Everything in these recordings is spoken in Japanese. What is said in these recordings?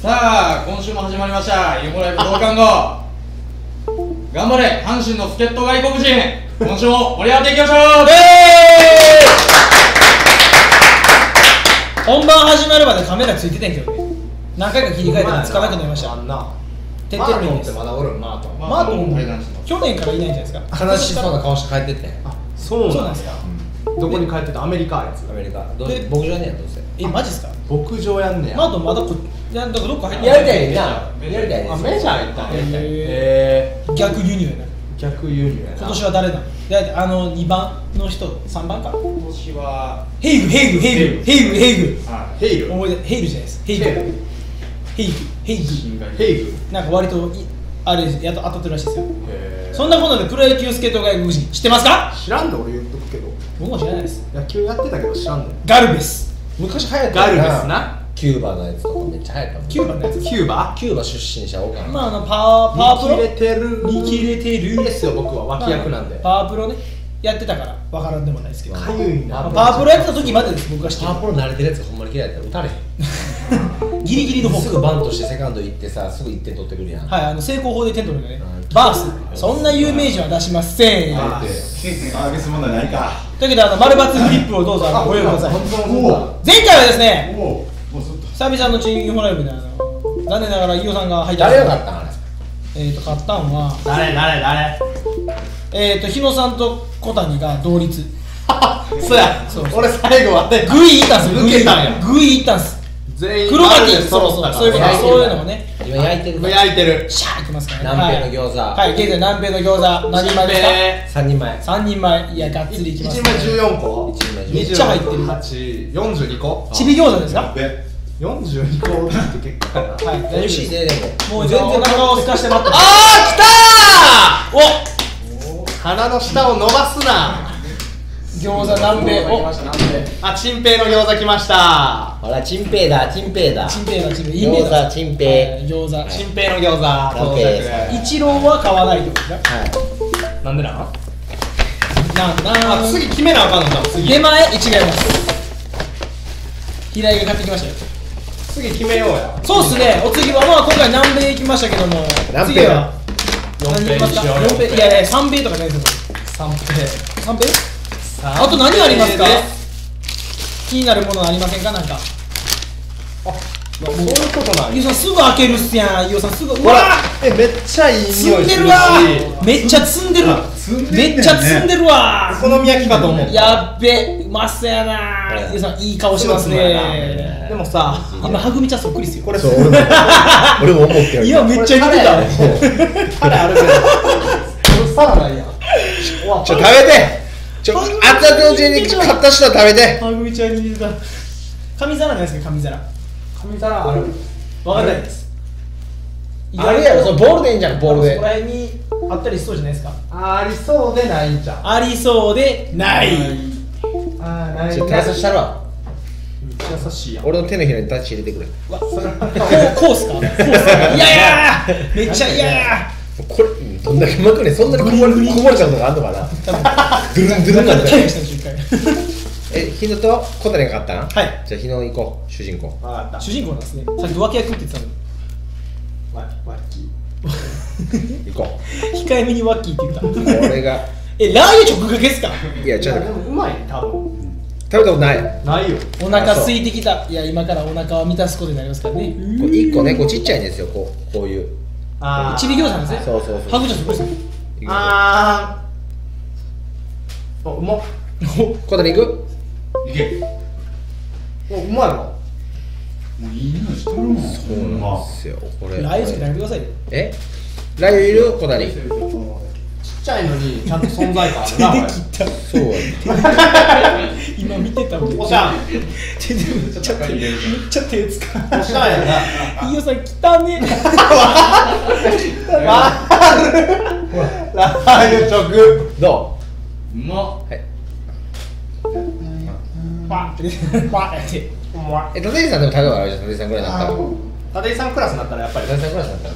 さあ今週も始まりました。ユーモライブ同感後頑張れ阪神の助っ人外国人。今週も盛り上がっていきましょう。本番始まるまでカメラついててんけどね。何回か切り替えたらつかなくなりました。あんなてってってるんです。まだおるんマートマートンも去年からいないんじゃないですか。悲しそうな顔して帰ってって。あそうなんですか。どこに帰ってた？アメリカやつ。アメリカ。どうで牧場やねんどうせ。えマジっすか？牧場やんねや。マートまだこやんだからどっか入ってやりたいな。やりたいねんあメジャー行った。んやへー。へー。逆輸入やな。逆輸入やな。今年は誰なのあの2番の人3番か？今年はヘイグヘイグヘイグヘイグ。ヘイグはヘイル思い出ヘイルじゃないです。ヘイグ。ヘイグ。ヘイグヘイグ。なんか割といあれやっと当たってるらしいですよ。そんなことでプロ野球助っ人外国人知ってますか？知らんで俺言っとくけど。僕も知らないです。野球やってたけど知らんでガルベス。昔流行ったガルベよスなキューバのやつとかめっちゃ流行ったもん。キューバのやつ？キューバ？キューバ？出身者多かったまああのパワーパワープロ？見切れてる見切れてる。いいですよ僕は脇役なんでパワープロね。やってたから。わからんでもないですけど。かゆいなまあパワープロやってた時までです僕は知ってる。パワープロ慣れてるやつほんまに嫌いだったら打たれへん。ギリギリのフォークすぐバントしてセカンド行ってさすぐ1点取ってくるやん。はいあの成功法で点取るんだねうんバース。そんな有名人は出しません。あだあ、ゲス問題ないか。けどあの丸抜フリップをどうぞ。あのご用意ください。本当のそうだ前回はですね。久々のチームライブであの。残念ながら飯尾さんが入って誰が勝った。んあれえっと買ったん？は誰？誰？誰？えっと日野さんと小谷が同率。そうや。そうそう。俺最後はねグイいったんすよ。抜けたんや。グイいったんす。全員黒巻丸でそうそうそういう。ことそういうのもね。今焼いてる焼いてる。シャーいきますからね。南平の餃子。はい、はい、現在南平の餃子。何人前ですか？3人前。3人前。いやがっつりいきます1枚14個？一人前めっちゃ入ってる。8 42個？ちび餃子ですか？で、42個って結構はい。美味しいねでも。もう全然お腹を空かして待ってあーお来たー。鼻の下を伸ばすな。餃子南米お。あチンペイの餃子来ました。ほらチンペイだチンペイだ。チンペイがチンペイ餃子チンペイはい。餃子チンペイの餃子一郎は買わないってことはい。なんでななんなんあ次決めなあかんのか次。出前？違います。平井が買ってきましたよ次決めようや。そうっすね。お次はまあ今回南米行きましたけども。南米？次は。四何行きますかしよ。う四米。いやいや三米とかないですよ。三ペイ三米。あと何ありますか？で気になるものありませんか？なんか。そういうことなんや飯尾さんすぐ開けるっすやん。飯尾さんすぐうわえめっちゃいい積匂いするし。んでるわめっちゃ積んでる。積んでんねんね。めっちゃ積んでるわお好み焼きかと思った。やっべ。うまそうやな飯尾さんいい顔してますね。でもさ今はぐみちゃんそっくりっすよ。これそう俺も 俺も思ってる。いやめっちゃ似てたタレあるけど。これサラダいや。ちょ食べて。ちょ熱々のうちに買った人は食べて。はぐみちゃんに似てた。紙皿なんですか紙皿。紙皿ある。わかんないです。あれやろ。そのボールでいいんじゃんボールで。ここら辺にあったりしそうじゃないですか。ありそうでないんじゃんありそうでないあーないちょっと手差したるわめっちゃ優しいやん。俺の手のひらにタッチ入れてくれ。それはこうこうっすか？こうっすか？いやいやめっちゃいやいや。これうんどんだけうまくねそんなにこぼれこぼれたことがあんのかな？ドゥルンドゥルンなんだえ日野と小谷が勝ったんはい。じゃあ日野行こう主人公。分かった。主人公なんですね。さっき脇役って言ってたのわわき 行こ控えめにワッキーって言った。う俺がえラー油直角ですか？いやちょっと。でもうまい多分。食べたことない。こないよ。お腹空いてきた。いや今からお腹を満たすことになりますからね。れ一個ねこうちっちゃいんですよこうこういう。あちび餃子なんですね。そうそうそう。ハグちゃんすごいですねあー。おうまっ。小谷行くいけ。おうまいわ。もういい匂いしとるもん。そうなんですよこれ。ラー油つけてあげてくださいよ。え？ラー油いる小谷ちっちゃいのにちゃんと存在感あるな手で切った。そう。や今見てたもんおしゃん。手でめっちゃ手めっちゃ手使う。おしゃんやな。飯尾さん汚ねラー油直どう？まっ。パンってパンってうえ立石さんでも食べたことあるじゃん。立石さんぐらいだったら。立井さんクラスになったらやっぱり。立石さんぐらいだったら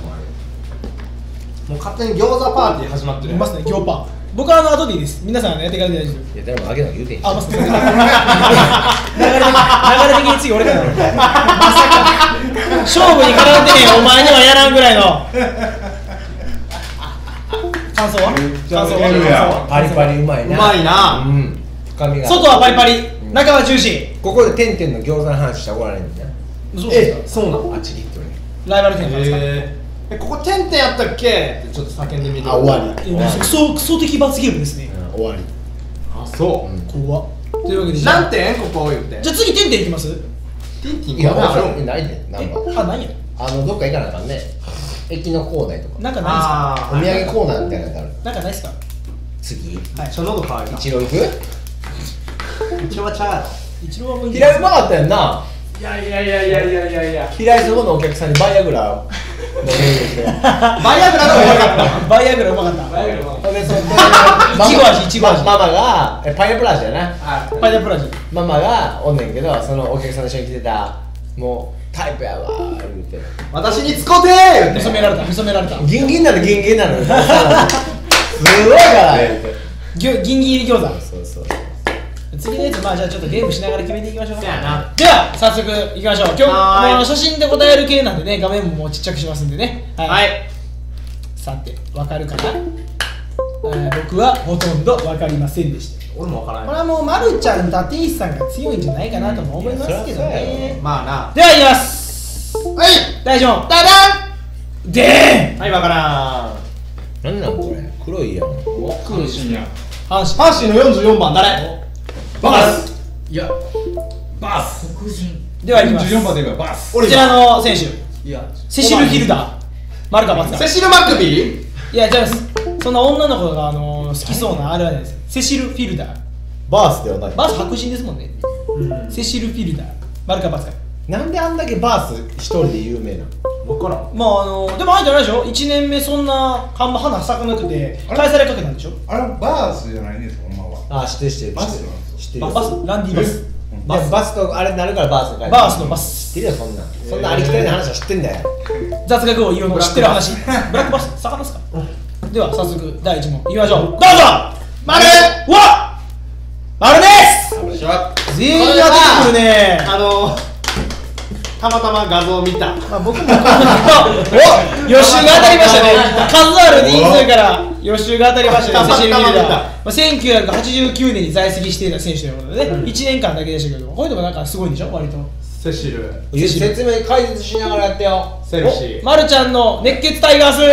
もう勝手に餃子パーティー始まってるいますね行パン僕はあの後でいいです。皆さんやってからで大丈夫いや誰もあげな言うてへん。しあ、まさか。流れ的流れ的に次俺から。まさか。勝負に絡んでねお前にはやらんぐらいの。感想は？感想は？パリパリうまいな。うまいな。うん。深みが。外はパリパリ、中はジューシー。ここでてんてんの餃子の話したら怒られるんだよそうですか？そうなの。あちぎっとるね。ライバル店なんですか？ええここ点々やったっけ？ってちょっと叫んでみて。あ終わり。いやクソクソ的罰ゲームですね。うん終わり。あそう、うん。怖っ。というわけで何点？ここ言って。じゃあ次点々いきます？ティンティンいやないでなんえかあ、何やあのどっか行かなあかんね駅の構内とかなんかないあお土産コーナーみたいなのがあるなんかないっすか？次。はいちょ喉乾いた一郎行く？一応はちゃうやろ。一郎はもういい平井うまかったよな。いやいやいやいやいやいや。いや平井そこのお客さんにバイアグラバイアグラの方が良かった。バイアグラうまかった。バイアグラうまかっほんでそこでいちご味いちご味。ママがえパイナップル味やな。パイナップル味。ママがおんねんけどそのお客さんの一緒に来てたもうタイプやわー言うて。私につこて見初められた見初められた。ギンギンなのギンギンなの すごいから。ギンギン入り餃子。そうそう次のやつまあじゃあちょっとゲームしながら決めていきましょうそうやな。では早速いきましょう今日あの写真で答える系なんでね画面ももうちっちゃくしますんでね。はい、はい。さてわかるかな、えー僕はほとんどわかりませんでした。俺もわからんこれはもうまるちゃん立石さんが強いんじゃないかなとも思いますけどね。まあではいきます。なはい。大丈夫。ダダでンはいわからん。なんなんこれ？黒いやん。阪神やーん阪神。阪神の44番誰？バス。いやバス。黒人ではいきます。14番で言えばバス。こちらの選手。いやセシル・フィルダー。マルカ・バツカセシル・マクビー？いや、じゃあそんな女の子が、あの好きそうなあるあるです。セシル・フィルダー。バースではない。バース白人ですもんね、セシル・フィルダー。マルカ・バツカなんであんだけバース一人で有名なの？わからん。まああのでもあれじゃないでしょ？1年目そんな看板花咲かなくて返されかけたんでしょ？あれ？バースじゃないんですかほんまはあ知ってる知ってる。バスなんです知ってる。ババスランディバス。バスバスとあれなるからバースバースのバス。知ってるよそんなんそんなありきたりな話は知ってんだよ。雑学王イオンの知ってる話。ブラックバス魚ですか、では早速第1問。いきましょう。どうぞ。丸。うわ丸です！全員当ててくるね。あのたまたま画像見た。まあ、僕も お予習が当たりましたね。数ある人数から予習が当たりましたねセシル・ミルダー、まあ、1989年に在籍していた選手ということでね、1年間だけでしたけどこういうのもなんかすごいんでしょ割と。セシル。説明解説しながらやってよ。セルシー。まるちゃんの熱血タイガース。ビ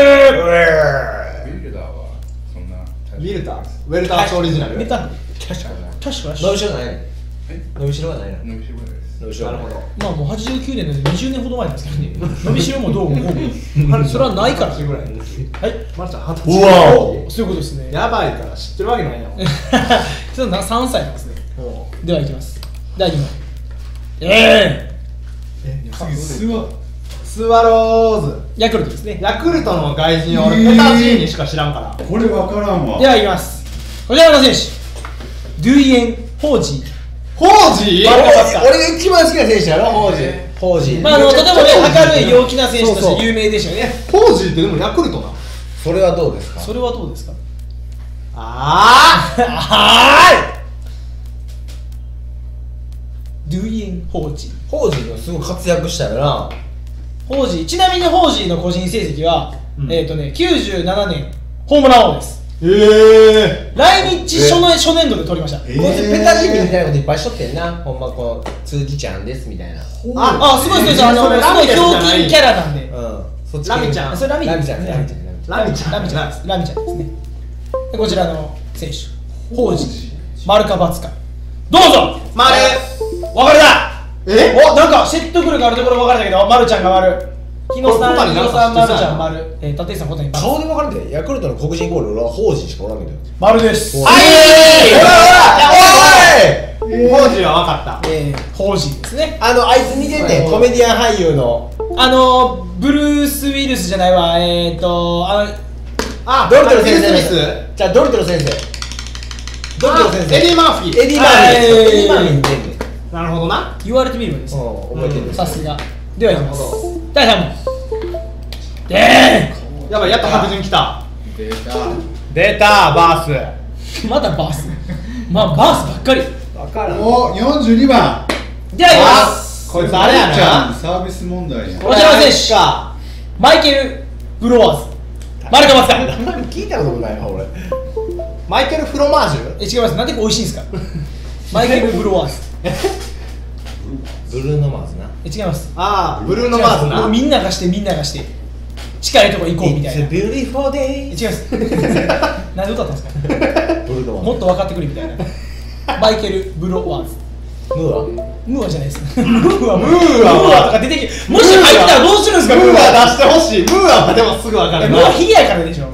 ルダーはそんなビルター。ウェルタースオリジナル。見た確か確か伸びしろない。伸びしろがないの伸びしろなるほまあもう89年なんで20年ほど前ですけどね。伸びしろもどうもこうも。それはないからぐらい。はい。まるちゃん二十う歳わそういうことですね。やばいから知ってるわけないやん。それな3歳なんですね。ではいきます。第2問。ええ次スワスワローズヤクルトですね。ヤクルトの外人は俺ペタジーニしか知らんから。これわからんわ。ではいきます。こちらの選手。ドゥイエン・ホージーホージー俺が一番好きな選手やろホージホージまあ、あのとてもね明るい陽気な選手として有名でしたよね。ホージーってでもヤクルトなそれはどうですか？それはどうですか？あはーい！ドゥイエン・ホージーホージのすごい活躍したよな。ホージーちなみにホージーの個人成績は、うん。えっ、とね97年ホームラン王ですええ来日初年初年度で取りました、えこいつペタジーニみたいなこといっぱいしとってんなほんまこう通じちゃんですみたいな。ああすごいですねあのそれすごいひょうきんキャラなんで。うん。そっちラミちゃん。それラミラミちゃん。ねラミちゃん。ラミちゃん。ラミちゃん。ラミちゃんです。ラミちゃんですね。でこちらの選手。ホージ。ーマルカ・バツカどうぞ。丸。分かるだ。え？おなんか説得力あるところ分かれたけど、まるちゃんが丸。日野さん、日野さん、まるちゃん、丸。えー、立石さん、答えに顔で分かるでヤクルトの黒人ゴール俺はホージしかおらんけど丸です。はいおいおいホージーは分かったえー、ホージーですね。あのあいつ似てんねんコメディアン俳優のあのー、ブルース・ウィルスじゃないわ、えー。と、あの、あドリトル先ウィルスミス生。じゃあドリトル先生。ドリトル先生エディ・マーフィー。エディ・マーフィー。はいエディ・マーフィー。に出んねんなるほどな言われてみればいいですねうん覚えてるさすが。ではいきます。なるほ第3問でやばいやっと白人来た。出た。出たバース。またバース？まあバースばっかり。分からんお42番。ではいきます。こいつあれやな。サービス問題やこちらの選手かマイケル・ブロワーズ。マルカ・マツカ聞いたこともないわ俺。マイケル・フロマージュ？え違います。なんで美味しいんですか？マイケル・ブロワーズ ブルーノ・マーズな。え違います。ああブルーノ・マーズな。もうみんながしてみんながして近いとこ行こうみたいな。It's a beautiful え day 違います。なんで歌ったんですか？ブルーノ・マーもっと分かってくれみたいな。マイケル・ブロワーズ。ズムーア？ムーアじゃないです。ムーア。ムムーア。はムーアとか出てきもし入ったらどうするんですか？ムーア。ア出してほしい。ムーアはでもすぐ分かるムーアヒゲやからでしょ？うん。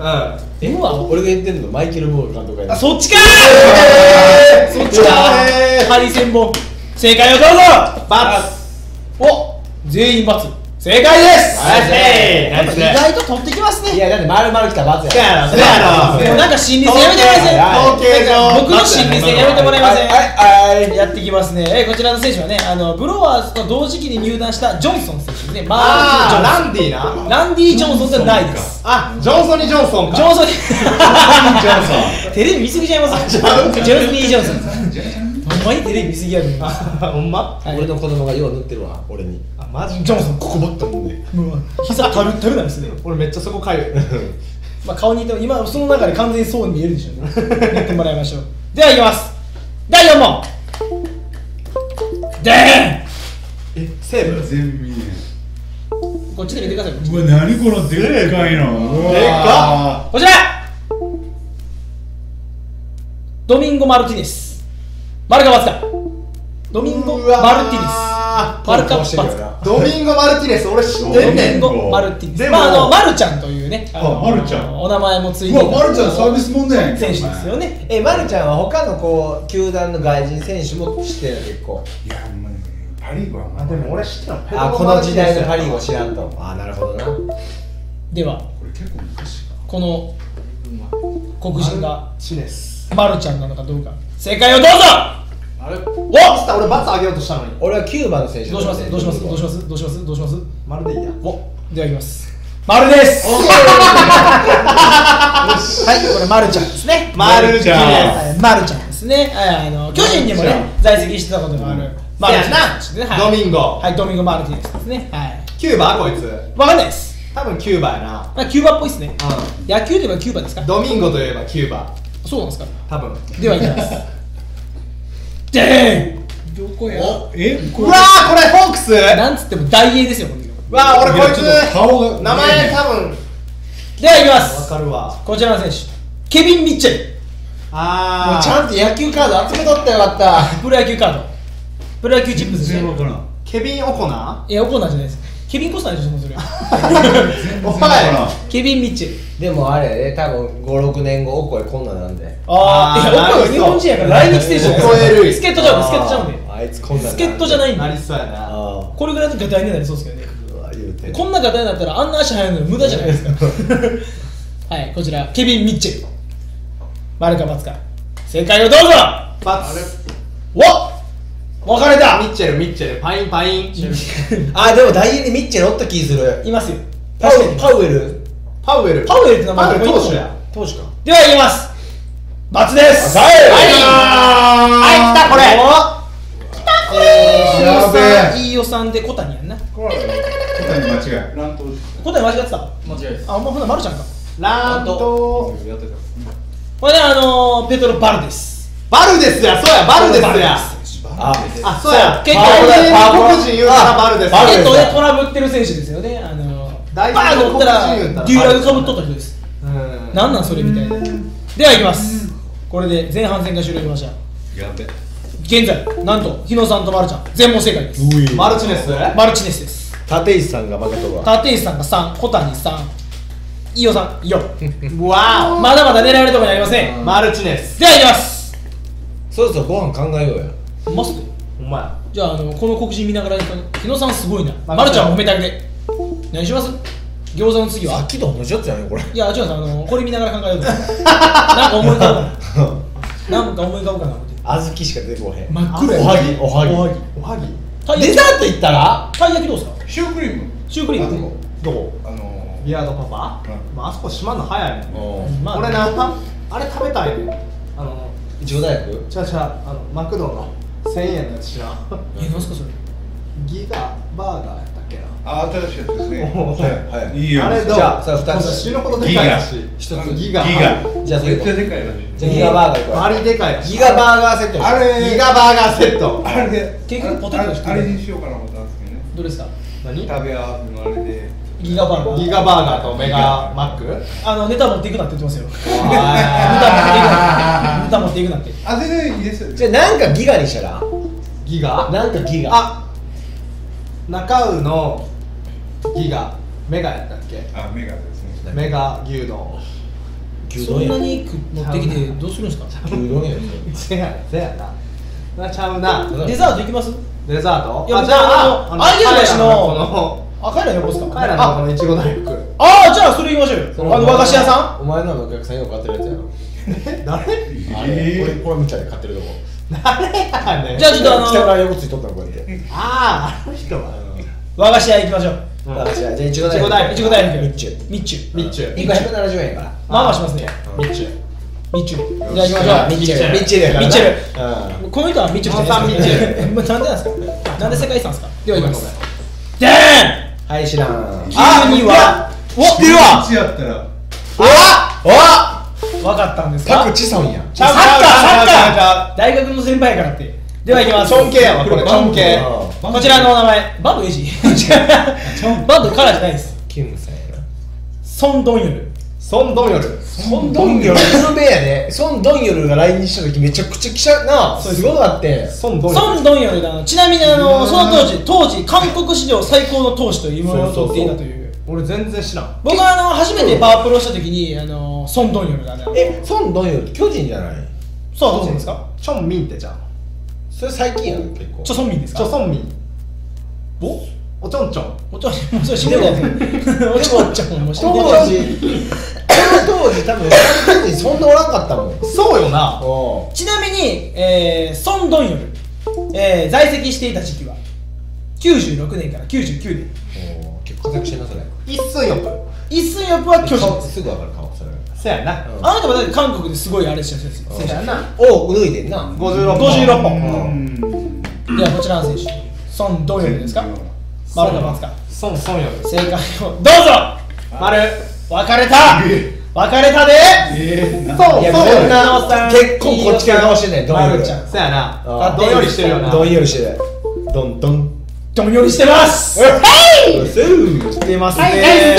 え俺が言ってんのマイケル・ムーア監督やあそっちかえー！そっちかえー！ハリセンボン正解をどうぞ！バツ。お全員×正解です！意外と取ってきますね。いやだって丸々来た罰せや。ろせやろ。でもなんか心理戦やめてもらえません？僕の心理戦やめてもらえません。はいはいやってきますね、えこちらの選手はねあのブロワーズと同時期に入団したジョンソン選手ですね。マーランディな。ランディ・ジョンソンじゃないですあジョンソニー・ジョンソンか。ジョンソンジョンソ テレビ見すぎちゃいますジョンソニー・ジョンソンほんまにテレビ見すぎやるンほんま？はい。俺の子供がよう塗ってるわ俺に。あマジジョンソンここばっかもんねうわ膝たるたるなんですね俺めっちゃそこかゆい。まあ顔にいても今その中で完全にそうに見えるでしょうね。やってもらいましょう。ではいきます。第4問。でーん。え西武全見こっちで見てください。うわ何このでっかいのでっかこちら。ドミンゴ・マルティネスマルカ・バツカ。ドミンゴ・マルティネス。マルカ・バツカ。ドミンゴ・マルティネス。俺知ってドんねん。ミンゴ・マルティネス。まああのマルちゃんというねあのあマルちゃん。お名前もついてマルちゃんサービス問題選手ですよね。え、まるちゃんは他のこう球団の外人選手も知ってる結構。いやもうパ・リーグはまあだでも俺知ってるのあ、この時代のパ・リーグを知らんと。あ、なるほどな。ではこれ結構昔か。この黒人が。チネス。マルちゃんなのかどうか。正解をどうぞ。あれおバツだ俺バツあげようとしたのに。俺はキューバの選手どうします？どうします？どうします？どうします？どうします？まるでいいや。おではいきます。丸です。はいこれマルちゃんですね。マルちゃん。はいマルちゃんですね。はいあの巨人にもね在籍してたことがあるマルちゃんドミンゴ。はいドミンゴ・マルティネスですね。はい。キューバ？こいつ。わかんないです多分キューバやな。まあキューバっぽいですね。う野球といえばキューバですか？んドミンゴといえばキューバ。そうなんですか？多分。ではいきます。でーんどこや？え？これうわーこれホークス？なんつっても大英ですよわー俺こいつ顔が。名前多分。ではいきまわすかるわ。こちらの選手。ケビン・ミッチェル。あー。ちゃんと野球カード集めとったよかった。プロ野球カード。プロ野球チップスですねケビン・オコナいや、オコナーじゃないです。ケビン・コスナーでしょ、もうそれ。ケビン・ミッチ。でもあれね、多分5、6年後、おこえこんなんなんであー、いや、オコナーは日本人やから来日選手じゃないオコエルイ助っ人ちゃうんで、助っ人ちゃうんで。あいつこんなん助っ人じゃないんで。なりそうやなあこれぐらいのガタイになりそうですけどね。こんなガタイになったら、あんな足速いの無駄じゃないですか。はい、こちら、ケビン・ミッチェル。マルカ・バツカ。正解をどうぞバツお分かれた。ミッチェルミッチェル。パインパイン。あでも大英にミッチェルおった気する。いますよ。パ。ウパウエル。パウエル。パウエルって名前パウエル投手や。当時か。では言います。バツです。はい。はい、来たこれ。えー、やべえ飯尾さんで小谷やんな。これ答え間違い。乱闘小谷間違ってた？間違いです。あ、もうほな、まるちゃんか。ラントこれね、あのー、ペトロ・バルです。バルデスや。そうやバルデスやああそうや結構大英黒人言うたらバルデスバルデス結構ね、トラブってる選手ですよね。あのー、バ大体ーン乗ったら、黒人言うたらデューラーがかぶっとった人です。うんなんなんそれみたいな。では、いきます。これで前半戦が終了しました。やべ現在、なんと、日野さんとマルちゃん、全問正解です。マルチネス？マルチネスです。立石さんが負けとるわ立石さんが3、小谷3、飯尾さん4。わまだまだ狙えるところにありません。おマルチネスでは、いきます。そろそろご飯考えようやほんまっすねほんまやじゃあ、あのこの黒人見ながら、日野さんすごいな。まあマルちゃんを褒めてあげて。何します。餃子の次はさっきと同じやつやねこれ。いや違うんですあのこれ見ながら考えようと なんか思い浮かぶ。か ななんか思い浮かぶかな思って。小豆しか出てこへん。真っ黒や。おはぎ。おはぎ。おはぎ。おはぎ。デザート行ったら？たい焼きどうですか？シュークリーム。シュークリーム。どこ？あのビアードパパ、うん。まあ、あそこ閉まんの早いねんうん。まあ俺なあれ食べたいあのいちご大福？ちゃうちゃうあのマクドの1000円のやつ知らんえなんすかそれ？ギガバーガーやったっけな。あ新しいやつですね。はいはい。いいよ。あれどう？じゃあそれ二つ。死ぬほどでかいらしい一つギガ。ギガ？じゃあそれめっちゃでかいらしいじゃあギガバーガー行こバリでかいギガバーガーセット。にあれギガバーガーセット。あれ。で結局ポテトしかあれあれにしようかな思ったんですけどね。どれですか？何？食べ合わせのあれでギガバーガーギガバーガーとメガマック？あのネタ持っていくなって言ってますよ。あネタ持っていくなって。あ全然いいですよじゃあなんかギガにしたらギガ？なんかギガ。あ中尾のギガ。メガやったっけ？あメガですね。メガ牛丼。そ牛丼やんなに持ってきてどうするんですか？牛丼やせやせやな。なちゃうな。デザート行きます？デザート？いやあじゃああのアイデア出しののあカイラ呼ぼうですか？カイラのこのいちご大福ああじゃあそれ言いましょうよ。あの和菓子屋さん？お前のお客さんよく買ってるやつやろ。え？誰？あれ俺これみたいで買ってるとこ。誰やねん。じゃあちょっとあの北から横ついとったのこうやって。あああの人は。和菓子屋行きましょう。うん。私はじゃあいちごいちご大福。いちご大福。ミッチュ。ミッチュ。ミッチュ。1個170円やからまあまあしますね。ミッチュ。ミッチュじゃあ行きましょう。ミッチェルミッチェルやからな。ミッチェルうん。この人はミッチェルモンサンミッチェルもうなんでなんですかなんで世界遺産ですか？では行きます。ではい知らん。ーん急には。知ってるわ。ったら。おわ分かったんですか？パクチソンやサッカーサッカゃー。大学の先輩やからって。では行きます。尊敬やわこれ尊敬こちらのお名前。バンドエイジ。バンドカラーじゃないです。キムさんやな。ソンドンヨルソンドンヨル。ソンドンヨル。有名やでソンドンヨルが来日した時めちゃくちゃ来たなす。ごかってソンドンヨル。ソンドンヨルがちなみにあのその当時当時韓国史上最高の投手という異名を取っていたという。俺全然知らん。僕はあの初めてパワープロした時にあのソンドンヨルがねえソンドンヨルって巨人じゃない？そうどうですか？チョンミンってじゃん。それ最近やろ結構。チョソンミンですか？チョソンミン。お？おちょんちょん。おちょもうそれ死んでるやつ。おちょんちょんもう死んでるの当時多分巨人そんなおらんかったもん。そうよな。おちなみに、えー、ソン・ドンヨル、えー、在籍していた時期は96年から99年。お結構活躍してんなそれ。一寸よくイ・スンヨプは巨人。すすぐ分かる顔それせやな。あなたもだって韓国ですごいあれしてる選手せやな。お脱いでんな。56 56本。うん。ではこちらの選手ソン・ドンヨルですか？丸か×かソンソンヨル正解を。どうぞ。丸分かれた。分かれたで。えー、なそうそう。みんな結構こっち系の顔してんねんどんより。丸ちゃん。せやな。あどんよりしてるよな。どんよりしてる。どんどん。どんよりしてます。来てますね。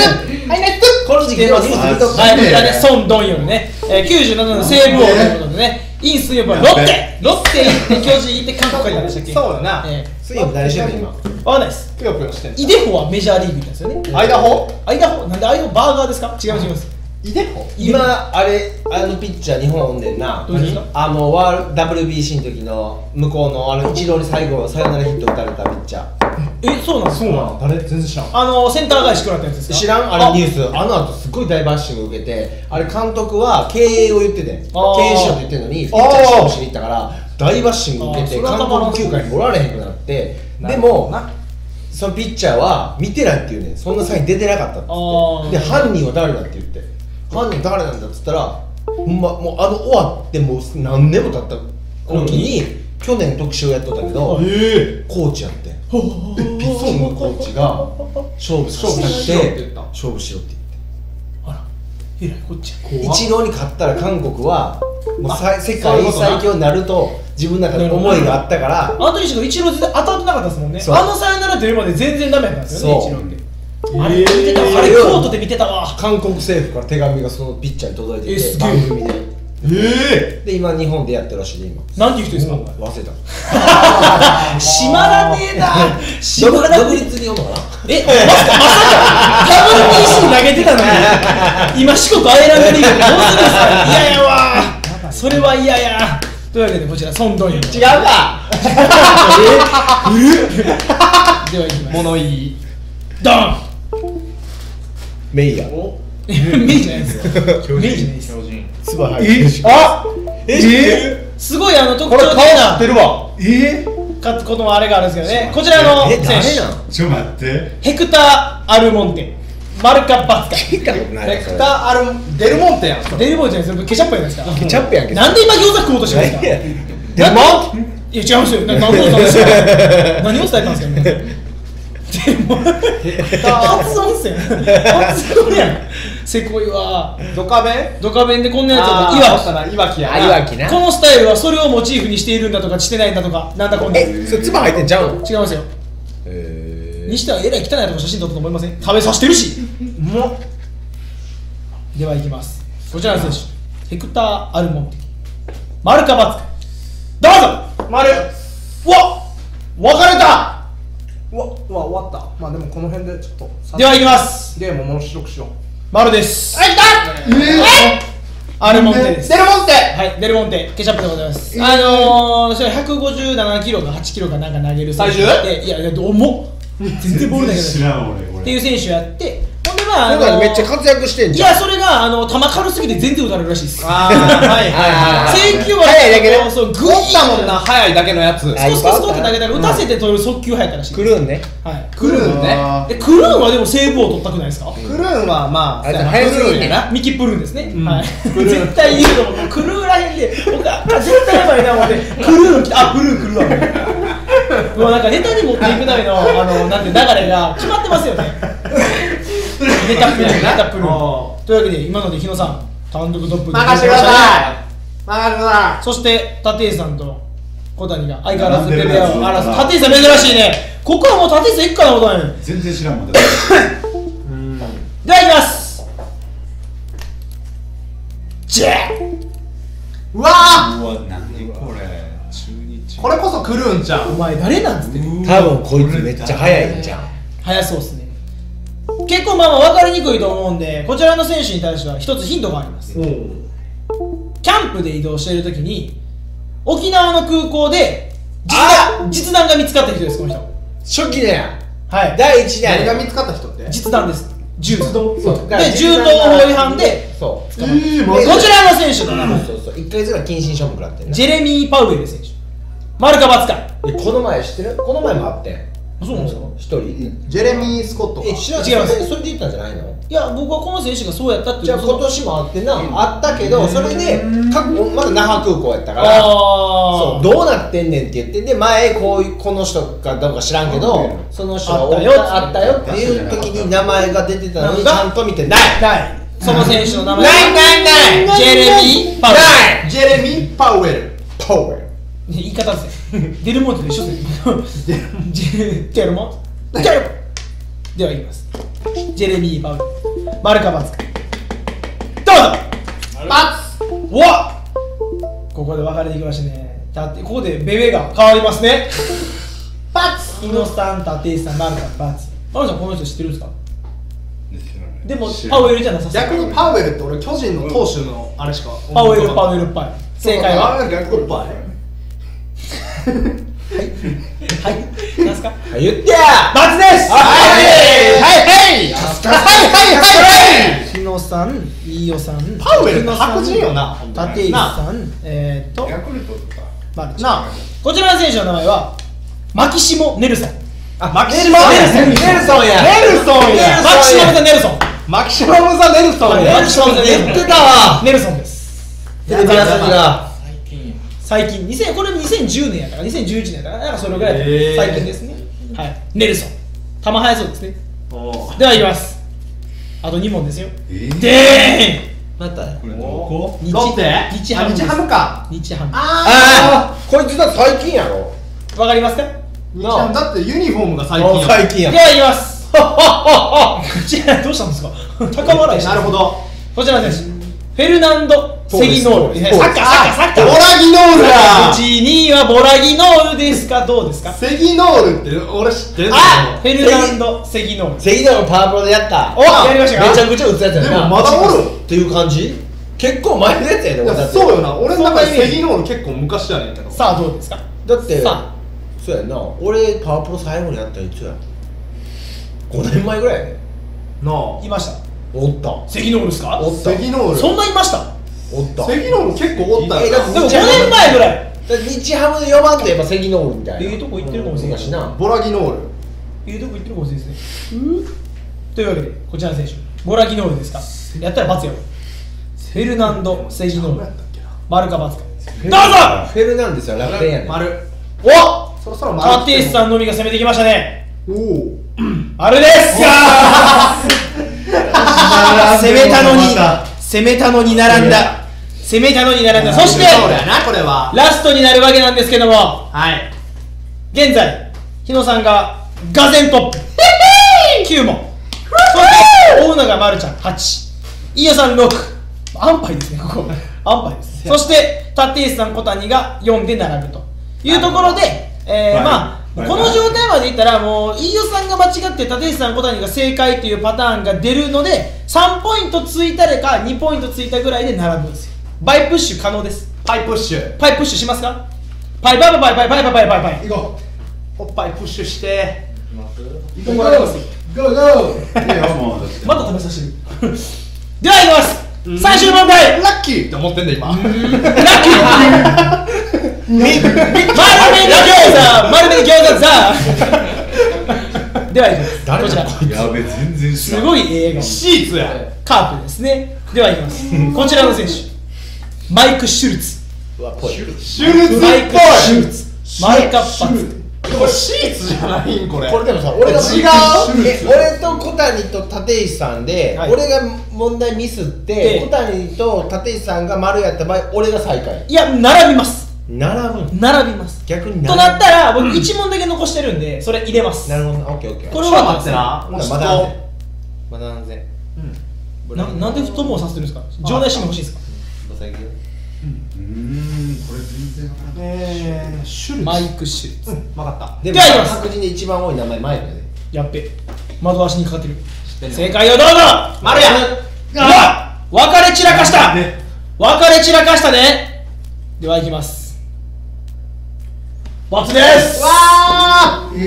この時期のニュース見とくはい、こちらね、ソン・ドンヨルね、えー、97年の西武王ということでね、イン・スンヨプはロッテ、ロッテ行って、巨人行って、韓国にでしたっけ？そうよな。え水曜日何してんの今。ー、わかんないです。ぷよぷよしてイデホはメジャーリーグなんですよね。アイダホ？アイダホ、なんでアイダホ？バーガーですか？違います、違います。イデホ？今あれあのピッチャー日本おんねんな。あのワール WBC の時の向こうのあの一郎に最後サヨナラヒット打たれたピッチャー。え、そうなんそうなの。誰？全然知らん。あの、センター返し食らったやつですか？知らん？あれニュース。あの後すごい大バッシング受けてあれ監督は経営を言ってて経営あー。しようって言ってるのにピッチャー指導しに行ったから大バッシング受けて監督休暇におられへんくなってでもなそのピッチャーは見てないって言うね。んそんなサイン出てなかったっって。で犯人は誰だって言って。犯人。誰なんだっつったらほんまもうあの終わってもう何年も経った時に去年特集をやっとったけどえコーチやって。ピッソンのコーチが勝負させて勝負しろってえらいこっち。ゃ。一郎に勝ったら韓国はもうさ世界最強になると自分の中で思いがあったから。あの時しか一郎全然当たってなかったですもんね。あのサヨナラというまで全然ダメだったんですよね、一郎って。あれ見てた、あれコートで見てたわ。韓国政府から手紙がそのピッチャーに届いてて番組でえ。で今日本でやってるらしいで今。なんていう人ですか？忘れた。閉まらねえな。閉まらねえ独立に読むのかな？え、まさか、まさか、WBC 投げてたのに、今、四国アイランドリーグでどうするんですか？嫌やわ。それは嫌や。というわけで、こちら、ソンドン。違うか。では、いきます。物言い。ドン。メイヤー。おメイじゃないです。よメイじゃないです。つば入ってるしあ？え？すごいあの特これ顔知徴的なってるわ。え？かこともあれがあるんですけどね。こちらのえ選手。誰なん？ちょっと待って。ヘクター・アルモンテ。マルカ・バツカ。聞いたことないレクターアルデルモンテやん。デルボーじゃないですかケチャップやないですか？ケチャップやんけなんで今餃子食おうとしてるんですか？デルモンいや違いますよ。な何を伝えたんですか何を伝えたんですか？今デルモン発音っすよ発音やんせこいわ。ドカベドカベンでこんなやつあやーったいわいわきやあいわきな。このスタイルはそれをモチーフにしているんだとかしてないんだとかなんだこんな違いえそれつば入ってんちゃうの？ますよ。へにしてはえらい汚いとこ写真撮ったと思いません？食べさせてるし。もうではいきます。こちらの選手。ヘクター・アルモンテマルカ・バツカどうぞ。丸。うわ分かれた。うわうわ終わった。まあでもこの辺でちょっと。ではいきます。ゲームを面白くしよう丸です。はい来た！アルモンテです。デルモンテ。はい、デルモンテ、ケチャップでございます。あのー、それ157キロか8キロかなんか投げる選手体重で、いや、いや重っ。全然ボールだけど。知らん俺俺。っていう選手やって、ほんでまあ、あだからのーめっちゃ活躍してんじゃんいや、それが、あの、球軽すぎて全然打たれるらしいです。あーはいはいはい 請求は、速いだけねそう、グ食ったもんな早いだけのやつスコスコスコって投げたら、打たせて取る速球入ったらしい。クルーンねはい。クルーンねクルーンはでもセーブを取ったくないですか？クルーンはまあ早すぎんねんクルーンやなミキプルーンですね。うんはい。絶対言うと思う。クルーらへんで、僕は、あ絶対やばいな思って、クルーン来た、あ、ブルー来るわ。もうなんかネタに持っていくための、あの、なんて流れが決まってますよね。ネタプルーン、ネタプルー。ン。というわけで、今ので日野さん、単独トップで任せてください。任せてくださそして、立石さんと小谷が相変わらずペペアを争う。立石さん珍しいね。ここはもう立石さん行くかな、小谷。全然知らんもんでは行きます。じゃあいうわ。うわ何これ。中日。ーこれこそクルーンちゃおん前誰なんつって多分こいつめっちゃ速いんじゃん早そうっすね結構まあまあ分かりにくいと思うんでこちらの選手に対しては一つヒントがあります。おキャンプで移動している時に沖縄の空港で実弾実弾が見つかった人ですこの人。初期だよ。はい。第一弾。や何が見つかった人って？実弾です。銃。で銃刀法違反でそう。えーこちらの選手の名前。そうそう1ヶ月ぐらい謹慎処分食らってんな。ジェレミー・パウエル選手。マルカ・バツカえこの前知ってる？この前もあってんそうなんですか？一人。ジェレミー・スコットか。え知らん違います。それそれで言ったんじゃないの？いや僕はこの選手がそうやったっていうじゃあ今年もあってな。あったけどそれで過去まだ那覇空港やったから。あそうあどうなってんねんって言ってで前こういうこの人かどうか知らんけどその人がおあったよあったよっていう時に名前が出てたのにちゃんと見てない。ない。その選手の名前ないないない。ジェレミー・パウエルない。ジェレミー・パウエルパワーね言い方ですね。デルモンテと一緒ですねデルモンテデルモンテでは言います。ジェレミー・パウエル。マルカ・バツカどうぞ。パおっ。ここで分かれてきましたね。だってここでベベが変わりますね。パツイノさん、立石さん、マルカ、バツマルさんこの人知ってるんですか？でもパウエルじゃなさそう。逆にパウエルって俺巨人の投手のあれしかパウエル、パウエルっぱい。正解は？はい。なんす。かはい。言ってやバツです。はい。はい。はい。日野さん、飯尾さん、パウエル白人よな立石さん、えーっと、ヤクルトとかマルチなあこちらの選手の名前はマキシモ・ネルソンあマキシマネルソンネルソンやネルソンやマキシモ・ザ・ネルソンマキシマム・ザ・ネルソンやマキシモ・ザ・ネルソン言ってたわネルソンですテレビ朝日が最近最近2000これ2010年やから2011年やからなんかそれぐらい最近ですね。はい。ネルソン。球速そうですね。ではいきます。あと2問ですよ。えー。でまた。これどこ？ー。んロッテ日ハム日ハムか。日ハム。あああこいつだ最近やろ。わかりますか？日ハムだってユニフォームが最近や最近や。ではいきます。どうしたんですか？高笑いしてなるほど。こちらの選手フェルナンド・セギノール。サッカーサッカーサッカー。ボラギノールやうちにはボラギノールですか？どうですか？セギノールって俺知ってるあフェルナンド・セギノール。関田のパワープロでやった。おやりましたかめちゃくちゃ打つやつやな。でもまだおる。っていう感じ？結構前のやつやでいや俺だって。そうよな。俺の中でセギノール結構昔やねんけど。さあどうですか？だってさそうやんな。俺パワープロ最後にやったらいつや5年前ぐらいやで。なあ。いました。おった。関ノールですか？おった。関ノール。そんないました？おった。関ノール結構おったよな。えだってでも5年前ぐらい。だって日ハムの4番といえば関ノールみたいな。ええとこ行ってるかもしれないしなボラギノール。ええとこ行ってるかもしれないですねというわけでこちらの選手。ゴラギノールですか？やったら罰よフェルナンド・セギノール。丸か罰かどうぞ！フェルナンデスは楽天やね丸。おそろそろ丸立石さんのみが攻めてきましたね。おお丸です！攻めたのに攻めたのに並んだ攻めたのに並ん。だそしてそうだよなこれは。ラストになるわけなんですけどもはい。現在日野さんががぜんトップ。9問。そして追うのが丸ちゃん8飯尾さん6安牌ですねここ。安牌です。そして立石さん小谷が4で並ぶと。いうところで、えーはい。まあはい。この状態までいったらもう飯尾さんが間違って立石さん小谷が正解っていうパターンが出るので3ポイントついたれか2ポイントついたぐらいで並ぶんですよバイプッシュ可能です。パイプッシュ。パイプッシュしますか？パイパイパイパイパイパイパイパイ。パイパイ行こう。おっぱいプッシュして。怒られますよ。ゴーゴーいいよもう。だってまだ食べさせてる。ではいきます。最終問題。ラッキーって思ってんだ今。ラッキー。丸めに餃子。丸めに餃子。さではいきます。こちら。やべ全然知らん。すごい映画シーツや。カープですね。ではいきます。こちらの選手マイク・シュルツ。シュルツマイク・っぽシュルツ。マイカッパツ。いこれシーツじゃないんこれ。これでもさ俺が違う？え俺と小谷と立石さんで、はい。俺が問題ミスってで小谷と立石さんが丸やった場合俺が最下位。いや並びます。並ぶん並びます。逆にとなったら僕1問だけ残してるんでそれ入れます。なるほど。なオッケーオッケー。これちょっと待はってな。まだ安全。まだ安全。ななんで太ももをさせてるんですか？場内新聞欲しいですか？どうせいくようーんこれ全然わからない。えーシュルツマイク・シュルツうん分かった。でではいきます。確実に一番多い名前前やでやっべ。窓足にかかってる。正解をどうぞ。丸やうわ。別れ散らかした。ね別れ散らかしたね。ではいきます×です。わー。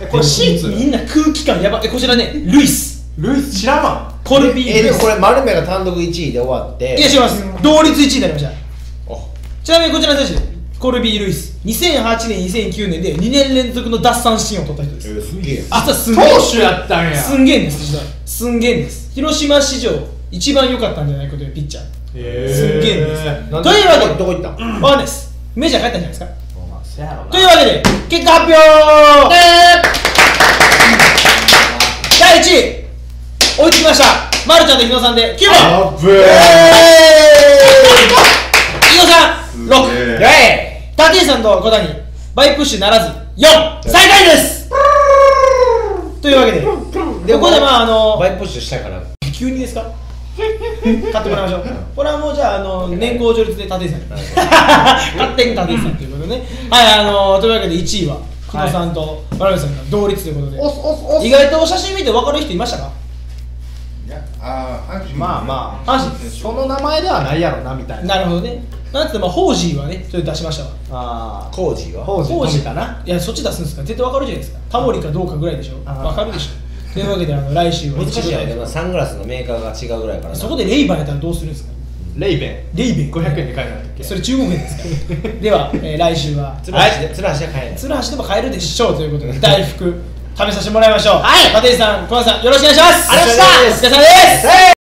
えこれシーツみんな空気感やばい。えこちらねルイスルイス知らんわコルビー・ルイスえでもこれ丸目が単独1位で終わって。いや違います。同率1位になりましたあちなみにこちらの選手コルビー・ルイス。2008年2009年で2年連続の奪三振を取った人です。えすげえ。実はすんげえ。投手やったんや。すんげえんです実は。すんげえんです。広島史上一番良かったんじゃないかというピッチャー。へすんげえんです。というわけでどこ行ったんわかん。ないですメジャー帰ったんじゃないですか？というわけで結果発表。第1位追いつきました。まるちゃんと日野さんで9問あっぶ飯尾さん6え。タティさんと小谷。バイプッシュならず4最下位です。というわけで。でここでまああのバイプッシュしたから。急にですか？買ってもらいましょう。これはもうじゃああの 年功序列で立石さん。に 勝手に立石さんということでね。はいあのというわけで1位は日野さんと丸山さんが同率ということで。意外と写真見て分かる人いましたか？あー阪神まあま阪神あその名前ではないやろなみたいな。なるほどね。なんつってまあホージーはねそれ出しましたわ。ああコージーは？ホージ富田な？いやそっち出すんですか。絶対分かるじゃないですか。タモリかどうかぐらいでしょ。あー。分かるでしょ。というわけであの 来週は難しいよね一部でもサングラスのメーカーが違うぐらいからな。そこでレイバンやったらどうするんですか？レイベン。レイベン。500円で買えなかったっけ？それ中国円ですか？では、えー来週は。つるはしでつるはしで買えない。鶴橋でも買えるでしょうということで大福食べさせてもらいましょう。はい。立石さん小林さんよろしくお願いします。ありがとうございます。お疲れ様です